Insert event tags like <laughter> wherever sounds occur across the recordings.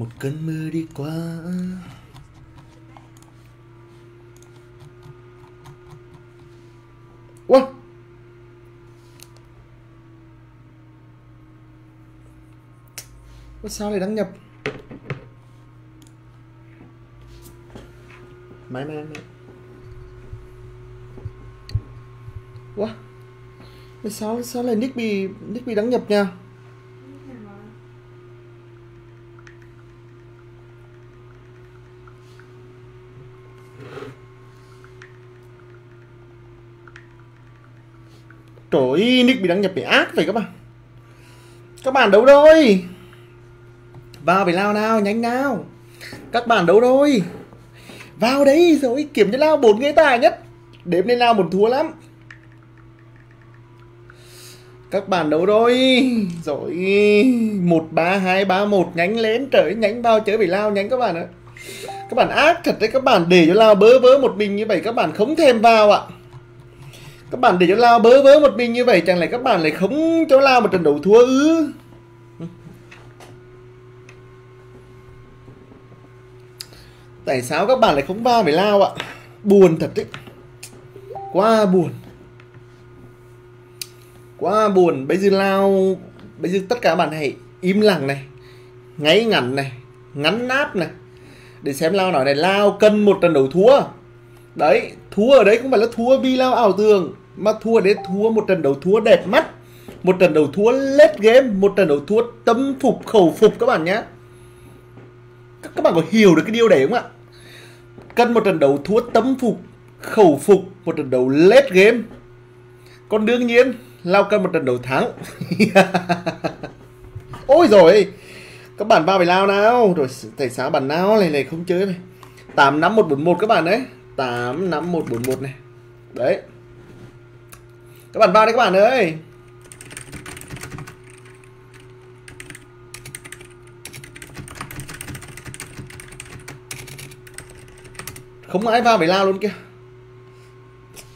một cơn mưa đi qua What? Ủa sao lại đăng nhập Máy máy máy What? Mà sao sao lại nick bị nick bị đăng nhập nha Trời ơi, nick bị đăng nhập bị ác vậy các bạn. Các bạn đấu rồi Vào phải lao nào, nhanh nào. Các bạn đấu rồi Vào đấy rồi, kiểm cho lao bốn người tài nhất. Đếm lên lao một thua lắm. Các bạn đấu rồi Rồi một ba hai ba một Nhánh lên trời Nhánh bao chớ bị lao nhánh các bạn ạ. Các bạn ác thật đấy Các bạn để cho lao bớ bớ một mình như vậy Các bạn không thêm vào ạ các bạn để cho lao bớ vớ một mình như vậy, chẳng lẽ các bạn lại không cho lao một trận đấu thua ư? Tại sao các bạn lại không vào với lao ạ? Buồn thật đấy. Quá buồn. Quá buồn. Bây giờ lao, bây giờ tất cả bạn hãy im lặng này, ngáy ngắn này, ngắn nát này, để xem lao nói này, lao cần một trận đấu thua. Đấy, thua ở đấy không phải là thua vì lao ảo tưởng mà thua đến thua một trận đấu thua đẹp mắt một trận đấu thua lết game một trận đấu thua tâm phục khẩu phục các bạn nhé. Các, các bạn có hiểu được cái điều đấy không ạ? Cần một trận đấu thua tâm phục khẩu phục một trận đấu lết game. Còn đương nhiên lao cần một trận đấu thắng. <laughs> Ôi rồi các bạn vào phải lao nào? Rồi tại sao bạn nào? Này này không chơi này. tám năm một bốn một các bạn đấy. tám năm một bốn một này. Đấy các bạn vào đây các bạn ơi. Không ai vào phải lao luôn kia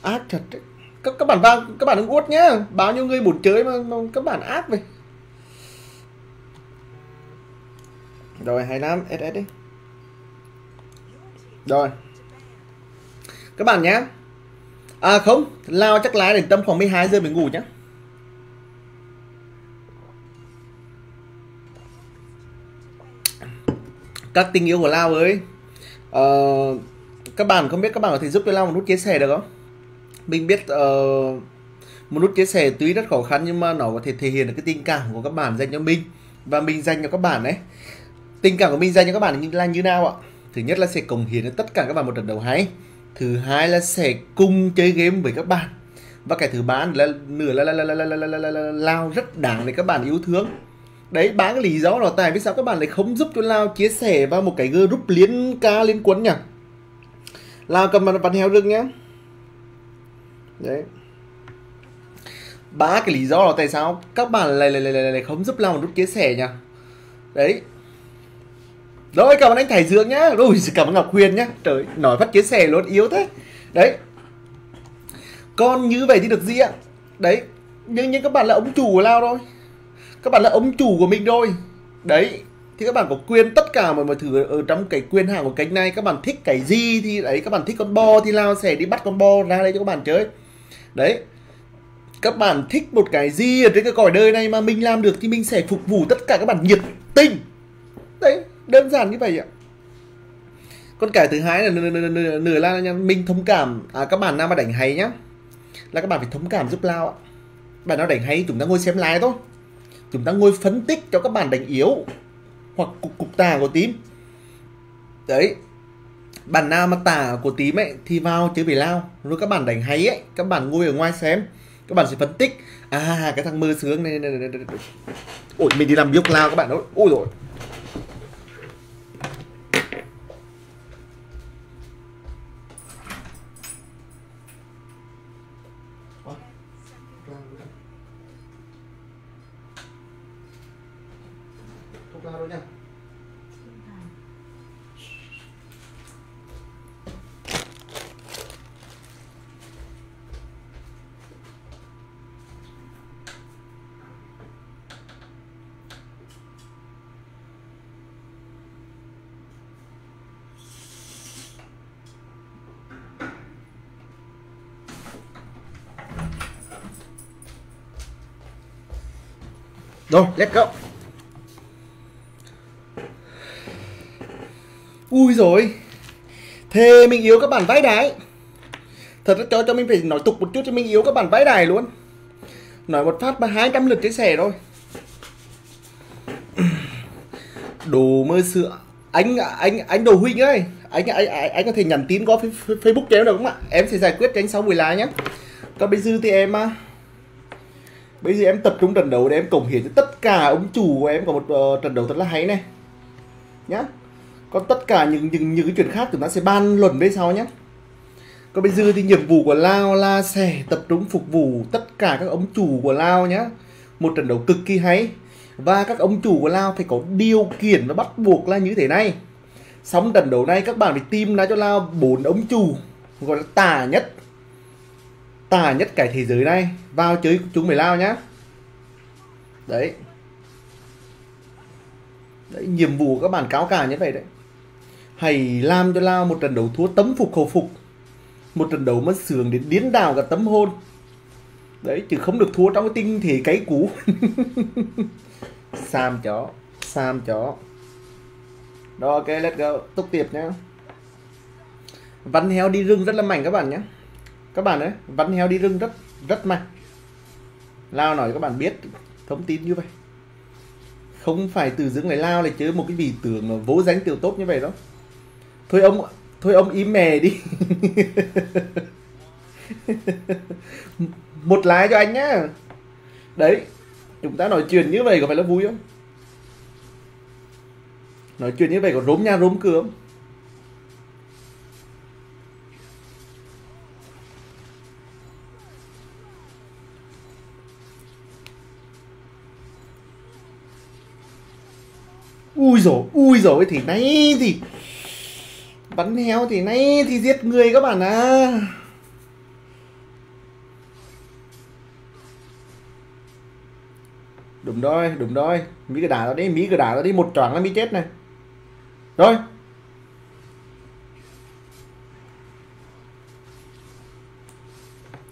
ác thật đấy. Các các bạn vào các bạn đừng uất nhá. Bao nhiêu người muốn chơi mà, mà các bạn ác vậy? Rồi 25 SS đi. Rồi. Các bạn nhé À không, lao chắc lái đến tầm khoảng 12 giờ mình ngủ nhá. Các tình yêu của Lao ơi, uh, các bạn không biết các bạn có thể giúp cho Lao một nút chia sẻ được không? Mình biết uh, một nút chia sẻ tuy rất khó khăn nhưng mà nó có thể thể hiện được cái tình cảm của các bạn dành cho mình và mình dành cho các bạn đấy. Tình cảm của mình dành cho các bạn là như nào ạ? Thứ nhất là sẽ cống hiến cho tất cả các bạn một trận đấu hay thứ hai là sẽ cùng chơi game với các bạn. Và cái thứ ba là nửa là là là là là là là là là lao rất đáng để các bạn yêu thương. Đấy, ba cái lý do là tại vì sao các bạn lại không giúp cho lao chia sẻ vào một cái group liên ca, liên quân nhỉ? Lao cầm mặt bắn heo rừng nhá. Đấy. Ba cái lý do là tại sao các bạn lại lại lại lại không giúp lao một chút chia sẻ nhỉ? Đấy rồi, cảm ơn anh Thải Dương nhá. Rồi cảm ơn Ngọc Huyền nhá. Trời, nói phát chia sẻ luôn yếu thế. Đấy. Con như vậy thì được gì ạ? Đấy, Nhưng nhưng các bạn là ông chủ của Lao thôi. Các bạn là ông chủ của mình rồi Đấy, thì các bạn có quyền tất cả mọi mọi thứ ở trong cái quyền hàng của cánh này. Các bạn thích cái gì thì, đấy, các bạn thích con bo thì lao sẽ đi bắt con bo ra đây cho các bạn chơi. Đấy. Các bạn thích một cái gì ở trên cái cõi đời này mà mình làm được thì mình sẽ phục vụ tất cả các bạn nhiệt tình. Đấy đơn giản như vậy ạ. Còn cái thứ hai là nửa, nửa, nửa, là mình thông cảm. À, các bạn nào mà đánh hay nhá là các bạn phải thông cảm giúp lao ạ. Bạn nào đánh hay chúng ta ngồi xem lại thôi. Chúng ta ngồi phân tích cho các bạn đánh yếu hoặc cục cục tà của tím đấy bạn nào mà tả của tím ấy thì vào chứ về lao. Rồi các bạn đánh hay ấy các bạn ngồi ở ngoài xem. Các bạn sẽ phân tích. À cái thằng mơ sướng này, này, này, này. ôi mình đi làm biếc lao các bạn ơi. Ôi rồi rồi let's go. Ui rồi thề mình yếu các bản vãi đái. Thật ra cho cho mình phải nói tục một chút cho mình yếu các bản vãi đài luôn. Nói một phát mà hai trăm lượt chia sẻ thôi. <clears throat> Đồ mơ sữa. Anh anh anh đồ huynh ơi. Anh anh anh, anh có thể nhắn tin qua facebook cho em được không ạ? Em sẽ giải quyết cho anh sau buổi lá nhé. Còn bây giờ thì em à, bây giờ em tập trung trận đấu để em cống hiến cho tất cả ông chủ của em. Có một uh, trận đấu thật là hay này. Nhá. Còn tất cả những những những cái chuyện khác chúng ta sẽ ban luận về sau nhé còn bây giờ thì nhiệm vụ của Lao là sẽ tập trung phục vụ tất cả các ông chủ của Lao nhé một trận đấu cực kỳ hay. Và các ông chủ của Lao phải có điều kiện và bắt buộc là như thế này. Xong trận đấu này các bạn phải tìm ra cho Lao bốn ông chủ gọi là tà nhất tà nhất cái thế giới này. Vào chơi chúng mày Lao nhá. Đấy. Đấy, nhiệm vụ các bạn cáo cả như vậy đấy. Hãy làm cho Lao một trận đấu thua tấm phục khẩu phục. Một trận đấu mất sướng đến điến đảo cả tấm hôn đấy, chứ không được thua trong cái tinh thể cái cú. <laughs> Sam chó sam chó. Đó ok, let's go. Tốc tiếp nhá. Văn heo đi rừng rất là mạnh các bạn nhé các bạn đấy vắn heo đi rừng rất rất mạnh lao nói các bạn biết thông tin như vậy. Không phải từ dưỡng này lao này chứ một cái vị tưởng vố ráng tiểu tốt như vậy đó thôi ông thôi ông im mè đi. <laughs> Một lái cho anh nhá. Đấy, chúng ta nói chuyện như vậy có phải là vui không? Nói chuyện như vậy có rốm nhà rốm cửa không? Ui rồi ui rồi thì nay thì bắn heo thì nay thì giết người các bạn à đúng rồi đúng rồi. Mỹ cứ đá ra đi, mỹ cứ đá ra đi, một choáng là mỹ chết này. Rồi.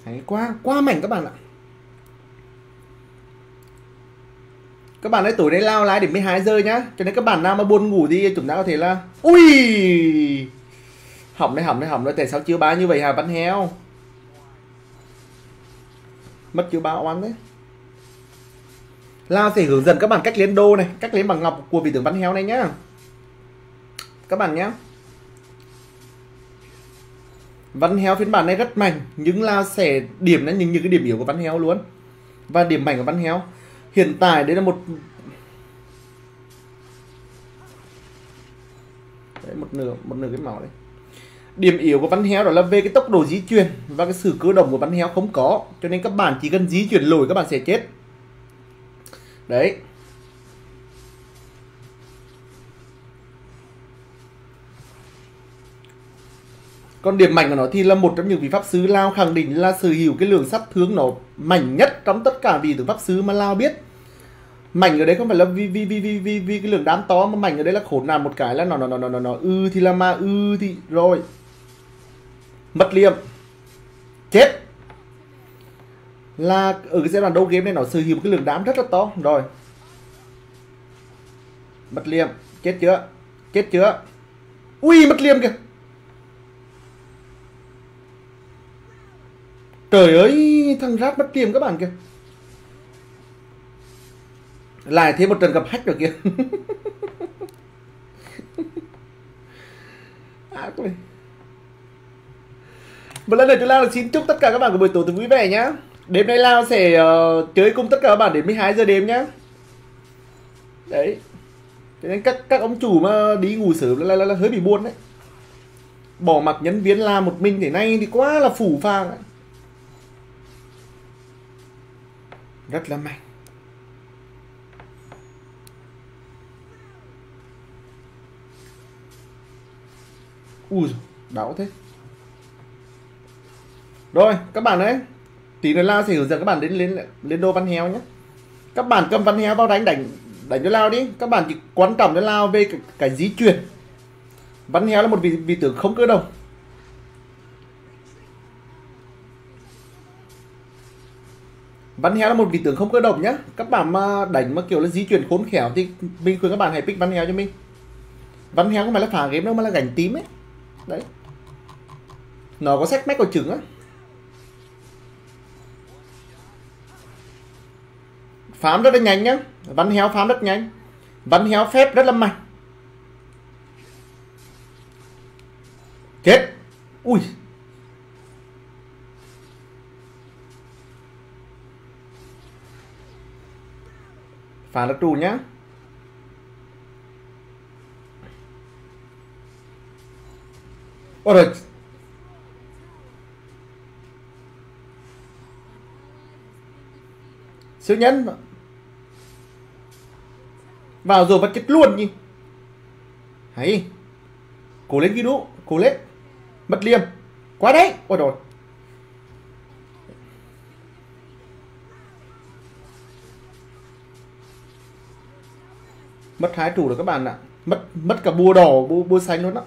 Hay quá quá mảnh các bạn ạ. Các bạn ấy tuổi đấy lao lái đến 12 giờ nhá. Cho nên các bạn nào mà buồn ngủ đi chúng ta có thể là, ui! Hỏng đấy hỏng đấy hỏng đấy. Tại sao chưa báo như vậy hả bắn heo mất chưa báo oan đấy. Lao sẽ hướng dẫn các bạn cách lên đô này, cách lên bằng ngọc của vị tướng bắn heo này nhá. Các bạn nhé Văn heo phiên bản này rất mạnh, nhưng là sẽ điểm đến những những cái điểm yếu của văn heo luôn. Và điểm mạnh của văn heo hiện tại đây là một đấy, một nửa một nửa cái màu đấy. Điểm yếu của bắn héo đó là về cái tốc độ di chuyển và cái sự cơ động của bắn héo không có cho nên các bạn chỉ cần di chuyển lùi các bạn sẽ chết. Đấy. Còn điểm mạnh của nó thì là một trong những vị pháp sư lao khẳng định là sở hữu cái lượng sát thương nó mạnh nhất trong tất cả vị tướng pháp sư mà lao biết. Mạnh ở đấy không phải là vì vì vì vì vì, vì cái lượng đám to mà mạnh ở đấy là khổ nạn một cái là nó nó nó nó nó, nó ư thì là ma ư thì rồi. Mất liềm chết. Là ở cái giai đoạn đấu game này nó sở hữu cái lượng đám rất là to. Rồi. Mất liềm chết chưa? Chết chưa? Ui mất liềm kìa. Trời ơi thằng rác mất tiền các bạn kìa. Lại thêm một trận gặp hack rồi kìa. <laughs> Ác này một lần nữa chúng Lao xin chúc tất cả các bạn của buổi tối thật vui vẻ nhá. Đêm nay Lao sẽ uh, chơi cùng tất cả các bạn đến 12 giờ đêm nhá. Đấy. Thế nên các các ông chủ mà đi ngủ sớm là, là, là hơi bị buồn đấy. Bỏ mặc nhân viên làm một mình thế này thì quá là phủ phàng rất là mạnh. Ui đau thế. Rồi các bạn đấy tí nữa lao sẽ hướng dẫn các bạn đến lên lên đô văn heo nhé. Các bạn cầm văn heo vào đánh đánh đánh cho lao đi. Các bạn chỉ quan trọng cho lao về cái, cái di chuyển. Văn heo là một vị, vị tướng không cơ đồng Văn héo là một vị tướng không cơ động nhá. Các bạn mà đánh mà kiểu là di chuyển khốn khéo Thì mình khuyên các bạn hãy pick văn héo cho mình. Văn héo không phải là phá game đâu, mà là gánh tím ấy. Đấy. Nó có sách mách của trứng á. Phám rất là nhanh nhá. Văn héo phám rất nhanh. Văn héo phép rất là mạnh. Chết. Ui. Phá là trù nhá. Ôi rồi Siêu nhân. Vào rồi và chết luôn nhỉ. Hay. Cố lên ghi đũ, Cố lên. Mất liềm. Quá đấy. Ôi rồi mất hai trụ rồi các bạn ạ. Mất mất cả bùa đỏ bùa, bùa xanh luôn á.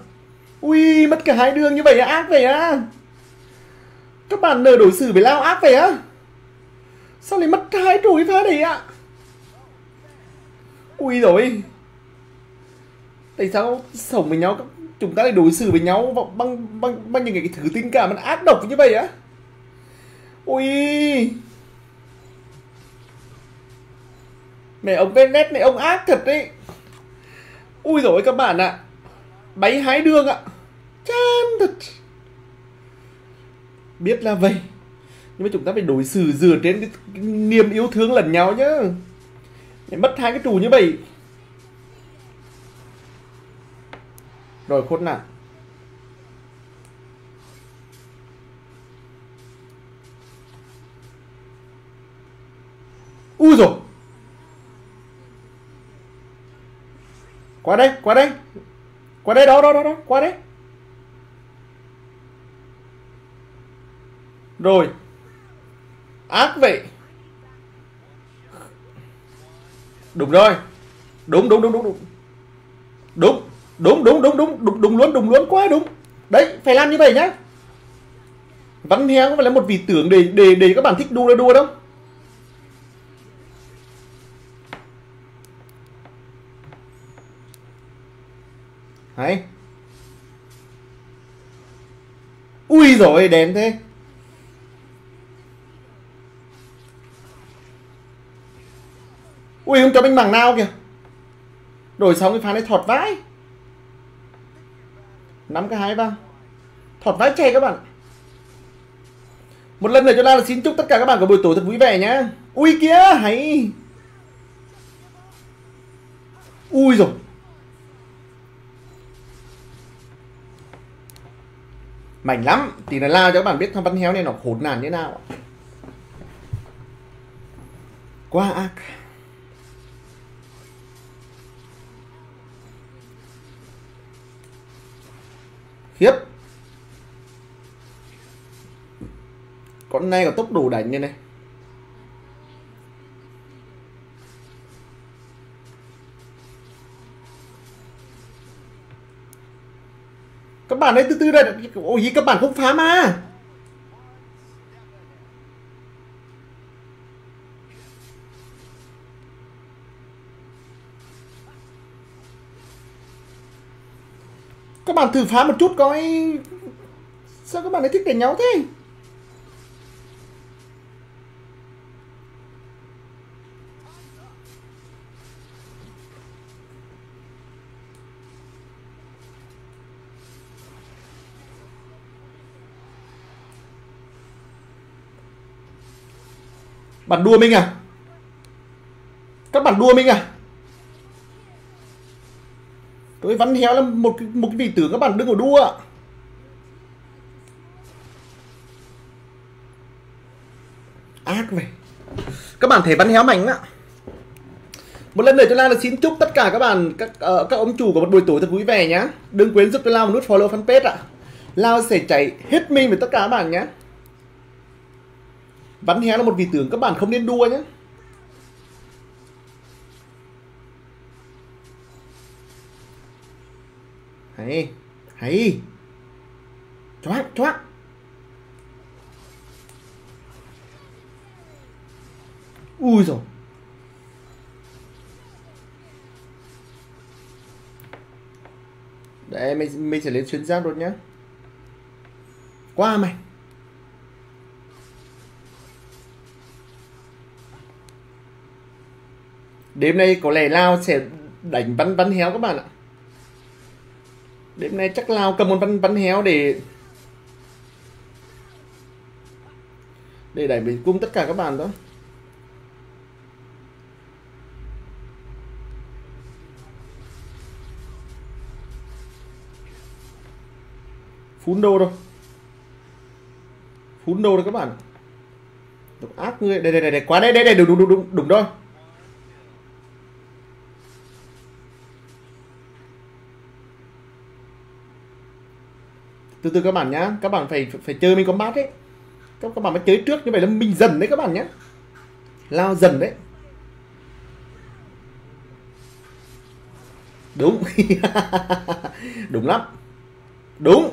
Ui mất cả hai đường như vậy ác vậy á. Các bạn nờ đối xử với lao ác vậy á. Sao lại mất hai trụ như phá đấy ạ? Ui rồi tại sao sống với nhau chúng ta lại đối xử với nhau bằng bằng bằng những cái thứ tình ác độc như vậy á? Ui. Mẹ ông Bennett này ông ác thật đấy. Ui rồi các bạn ạ. Báy hái đường ạ. Chán thật. Biết là vậy. Nhưng mà chúng ta phải đối xử dựa trên cái, cái niềm yêu thương lẫn nhau nhá. Để mất hai cái tù như vậy. Rồi khốn nạn. Ui rồi qua đây qua đây. Qua đây đó đó đó, đó. qua đây. Rồi. Ác vậy. Đúng rồi. Đúng đúng đúng đúng đúng. Đúng đúng đúng đúng đúng đúng đúng luôn đúng luôn quá đúng. Đấy phải làm như vậy nhá. Văn heo có phải là một vị tưởng để để để các bạn thích đua đua đâu. Đấy. Ui rồi đèn thế. Ui không cho mình bằng nào kìa. Đổi xong cái pha này thọt vãi. Nắm cái hai vào. Thọt vãi chè các bạn. Một lần nữa cho là xin chúc tất cả các bạn có buổi tối thật vui vẻ nhá. Ui kia, hay. Ui rồi. Mảnh lắm. Thì nó lao cho các bạn biết thằng bắn héo này nó khốn nạn như nào. Quá ác. Khiếp. Con này có tốc độ đánh như này. Các bạn ấy từ từ đây ôi các bạn không phá mà. Các bạn thử phá một chút coi. Sao các bạn ấy thích đánh nhau thế? Bạn đua mình à? Các bạn đua mình à? Tôi vắn héo là một một cái vị tướng các bạn đừng có đua. Ác vậy. Các bạn thấy văn héo mạnh á. Một lần nữa cho Lan là xin chúc tất cả các bạn các uh, các ông chủ của một buổi tối thật vui vẻ nhá. Đừng quên giúp cho Lao một nút follow fanpage ạ. Lao sẽ chạy hết mình với tất cả các bạn nhé. Vắn Hé là một vị tướng các bạn không nên đua nhé. Hay Hay. Thoát thoát ui rồi Đấy mình, mình sẽ lên chuyến giáp luôn nhá. Qua mày. Đêm nay có lẽ Lao sẽ đánh bắn bắn héo các bạn ạ. Đêm nay chắc Lao cầm một bắn bắn héo để Để đẩy mình cung tất cả các bạn đó. Phún đâu đâu? Phún đâu đâu các bạn? Độc ác người đây đây đây, đây. quá đây đây đây đúng đúng đúng đúng đúng thôi từ từ các bạn nhá, các bạn phải phải chơi mình combat đấy các các bạn phải chơi trước, như vậy là mình dần đấy các bạn nhá. Lao dần đấy. Đúng. <laughs> Đúng lắm. Đúng.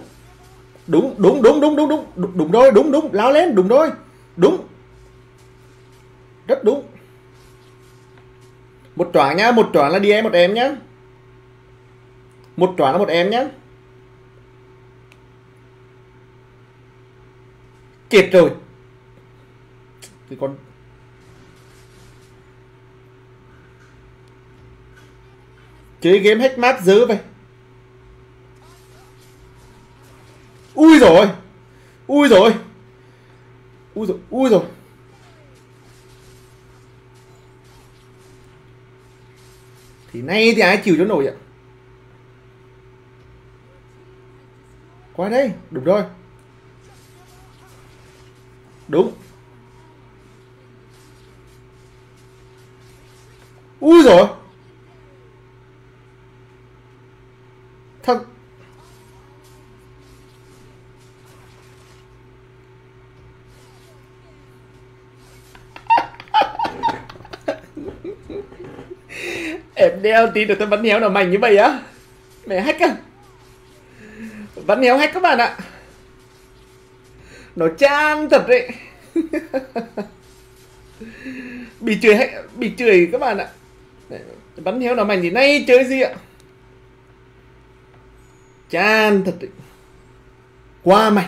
Đúng đúng đúng đúng đúng đúng đúng đúng rồi đúng đúng. Lao lên, đúng rồi đúng. Rất đúng. Một choáng nhá, một choáng là đi em một em nhá. Một choáng là một em nhá. Chết rồi. Thì con chơi game hack map dữ vậy. Ui rồi ui rồi ui rồi ui rồi thì nay thì ai chịu cho nổi ạ? Qua đây đúng rồi đúng. Ui rồi thật. <laughs> Em đeo tí được tôi bắn héo nào mạnh như vậy á. Mẹ hack à bắn héo hack các bạn ạ nó chan thật đấy. Bị chửi hay bị chửi các bạn ạ. Bắn heo nó mày thì nay chơi gì ạ? Chan thật đấy. Qua mày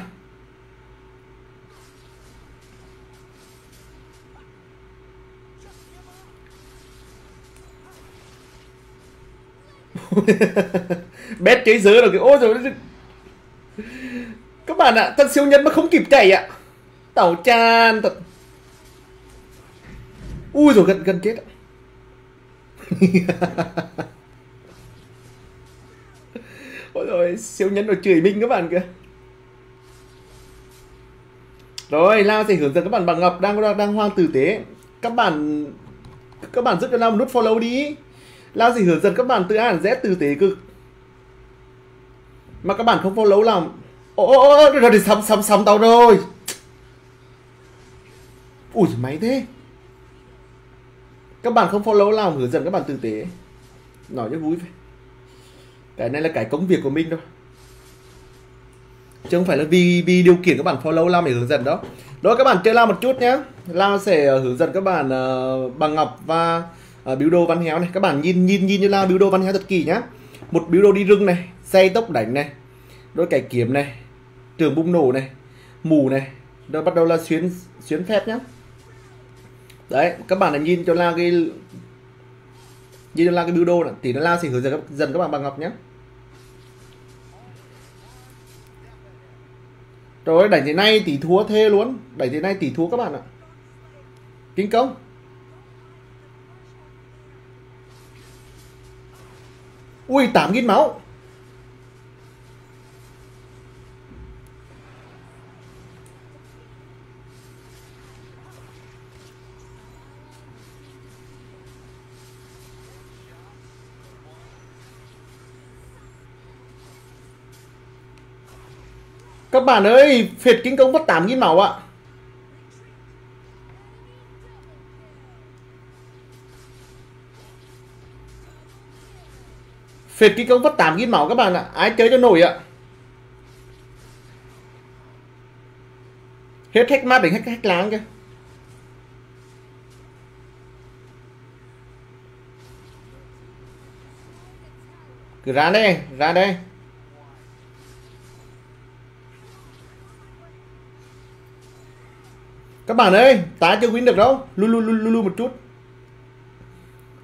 <laughs> bét chế giới là cái ô rồi các bạn ạ, thật siêu nhân mà không kịp chạy ạ. Tàu chan thật. Ui rồi, gần gần chết ạ. <laughs> Ôi rồi, siêu nhân rồi chửi mình các bạn kìa. Rồi, lao sẽ hướng dẫn các bạn bằng ngọc đang đang hoang tử tế. Các bạn các bạn giúp cho lao một nút follow đi. Lao sẽ hướng dẫn các bạn từ A đến Z tử tế cực. Mà các bạn không follow làm Ôi, rồi thì xong xong xong tao rồi. Ui máy thế. Các bạn không follow nào hướng dẫn các bạn tử tế. Nói cho vui vậy cái này là cái công việc của mình thôi. Chứ không phải là vì vì điều khiển các bạn follow làm để hướng dẫn đó. Rồi các bạn chơi lao một chút nhé lao sẽ ờ, hướng dẫn các bạn ờ, uh, bằng ngọc và uh, biểu đồ văn héo này. Các bạn nhìn nhìn nhìn như lao biểu đồ văn héo thật kỳ nhá. Một biểu đồ đi rừng này xe tốc đánh này đôi cải kiếm này trường bung nổ này mù này, nó bắt đầu là xuyến xuyến phép nhá. Đấy, các bạn là nhìn cho la cái, nhìn cho la cái biểu đồ này, thì nó la sẽ hướng dẫn dần các bạn bằng ngọc nhé rồi đẩy thế này tỷ thua thê luôn, đẩy thế này tỷ thua các bạn ạ. Kinh công. Ui, tám nghìn máu. Các bạn ơi, phiệt kinh công mất 8.000 máu ạ. Phiệt kinh công mất 8.000 máu các bạn ạ. Ai chơi cho nổi ạ. Hết hack map đến hack, hack láng kìa. Cứ ra đây, ra đây. Các bạn ơi tá chưa win được đâu. Lu lu lu lu lu một chút.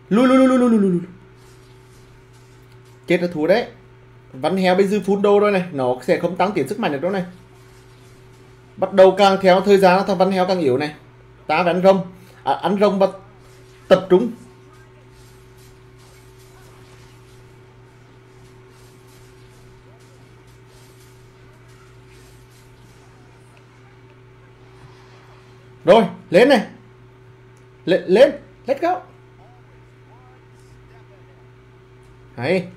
Lu lu lu lu lu lu lu chết là thú đấy. Văn heo bây giờ phút đô rồi này? Nó sẽ không tăng tiến sức mạnh được đâu này. Bắt đầu càng theo thời gian thằng văn heo càng yếu này. Ta phải ăn rông à, ăn rông và tập trung. Rồi, lên này. Lên lên, let's go. Hay.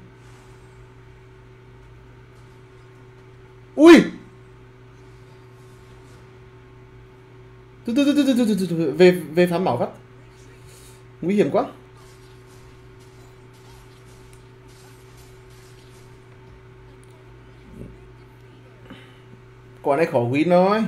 Ui. Từ từ từ từ từ từ từ về về phán bảo phát. Nguy hiểm quá. Quả này khó quý nói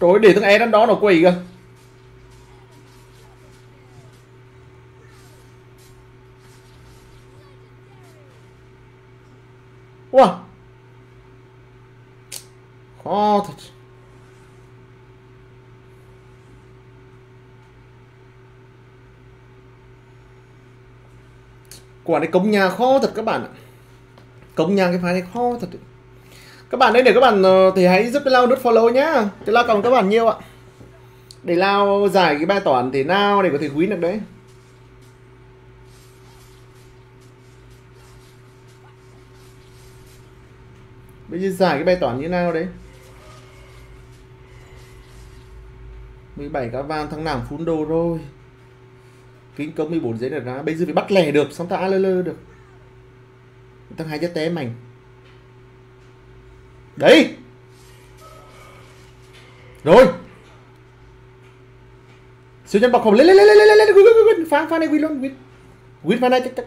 Trời để thằng E đó nó quỷ kìa Wow. Khó thật. Quả này cống nhà khó thật các bạn ạ. Cống nhà cái phái này khó thật các bạn đây để các bạn ờ, thì hãy giúp Lao nút follow nhá. Thế Lao còn các bạn nhiều ạ. Để Lao giải cái bài toán thế nào để có thể quý được đấy. Bây giờ giải cái bài toán như nào đấy? 17 cá vàng thằng nào phun đồ rồi. Kính công 14 giấy là ra. Bây giờ phải bắt lẻ được, Xong ta lơ lơ được. Thằng hai chất té mảnh. Đấy. Rồi. Siêu nhân bọc hồng. Lên lên lên lên lên lên lên phá phá này win luôn, win. Win phá này, chắc chắc.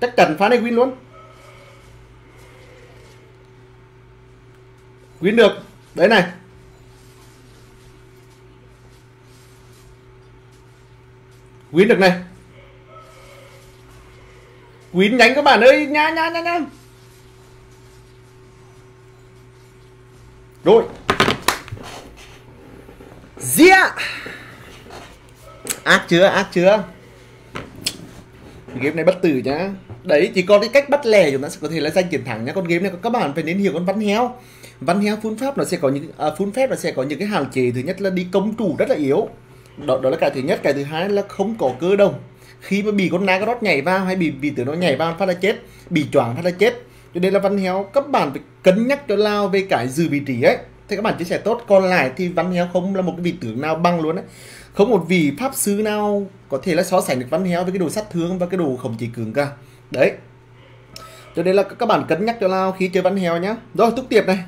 Chắc chắn phá này win luôn. Win được. Đấy này. Win được này. Win nhánh các bạn ơi. Nha nha nha nha. Rồi. Dĩa. Ác chưa? Ác chưa? Game này bất tử nhá. Đấy chỉ có cái cách bắt lẻ chúng ta sẽ có thể là giành chiến thắng nhá. Con game này các bạn phải nên hiểu con văn heo. Văn heo phun pháp nó sẽ có những à, phun phép nó sẽ có những cái hạn chế. Thứ nhất là đi công chủ rất là yếu. Đó, đó là cái thứ nhất. Cái thứ hai là không có cơ đồng khi mà bị con Nagarot nhảy vào hay bị bị tử nó nhảy vào phát là chết bị choáng phát là chết cho nên là văn héo. Các bạn phải cân nhắc cho lao về cái dư vị trí ấy. Thế các bạn chia sẻ tốt. Còn lại thì văn héo không là một cái vị tướng nào bằng luôn đấy không một vị pháp sư nào có thể là so sánh được văn héo với cái đồ sát thương và cái đồ khống chế cường cả. Đấy. Cho nên là các bạn cân nhắc cho lao khi chơi văn héo nhá. Rồi tiếp tiếp này.